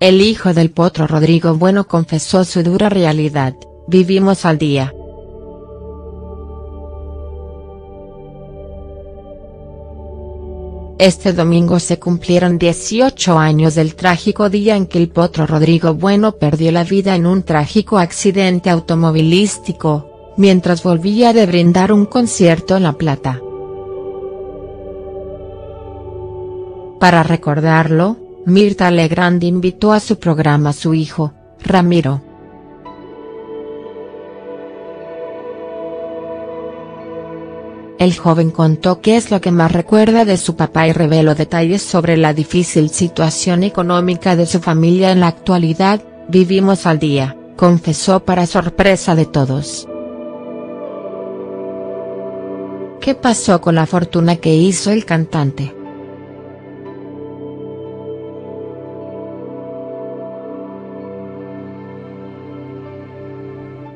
el hijo del potro Rodrigo Bueno confesó su dura realidad, vivimos al día. Este domingo se cumplieron 18 años del trágico día en que el potro Rodrigo Bueno perdió la vida en un trágico accidente automovilístico, mientras volvía de brindar un concierto en La Plata. Para recordarlo, Mirta Legrand invitó a su programa a su hijo, Ramiro. El joven contó qué es lo que más recuerda de su papá y reveló detalles sobre la difícil situación económica de su familia en la actualidad, vivimos al día, confesó para sorpresa de todos. ¿Qué pasó con la fortuna que hizo el cantante?.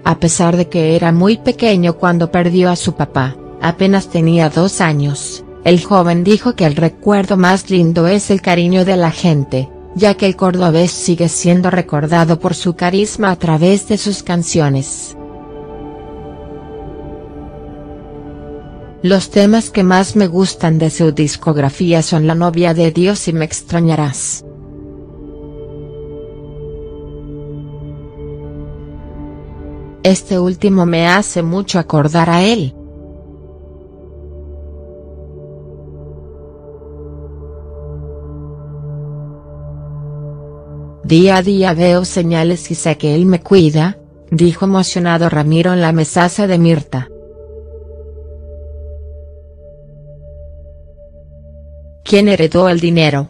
A pesar de que era muy pequeño cuando perdió a su papá, Apenas tenía dos años, el joven dijo que el recuerdo más lindo es el cariño de la gente, ya que el cordobés sigue siendo recordado por su carisma a través de sus canciones. Los temas que más me gustan de su discografía son La novia de Dios y Me extrañarás. Este último me hace mucho acordar a él. Día a día veo señales y sé que él me cuida, dijo emocionado Ramiro en la mesaza de Mirta. ¿Quién heredó el dinero?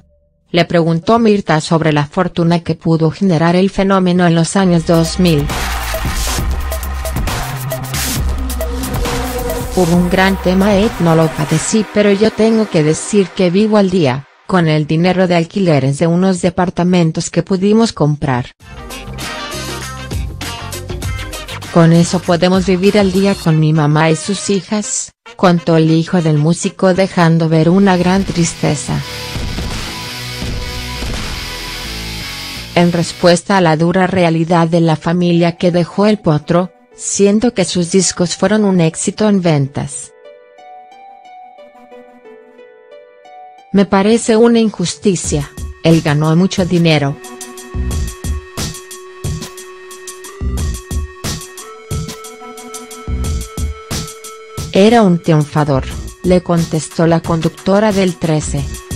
Le preguntó Mirta sobre la fortuna que pudo generar el fenómeno en los años 2000. Hubo un gran tema no lo padecí pero yo tengo que decir que vivo al día con el dinero de alquileres de unos departamentos que pudimos comprar. Con eso podemos vivir al día con mi mamá y sus hijas, contó el hijo del músico dejando ver una gran tristeza. En respuesta a la dura realidad de la familia que dejó el potro, siento que sus discos fueron un éxito en ventas. Me parece una injusticia, él ganó mucho dinero. Era un triunfador, le contestó la conductora del 13.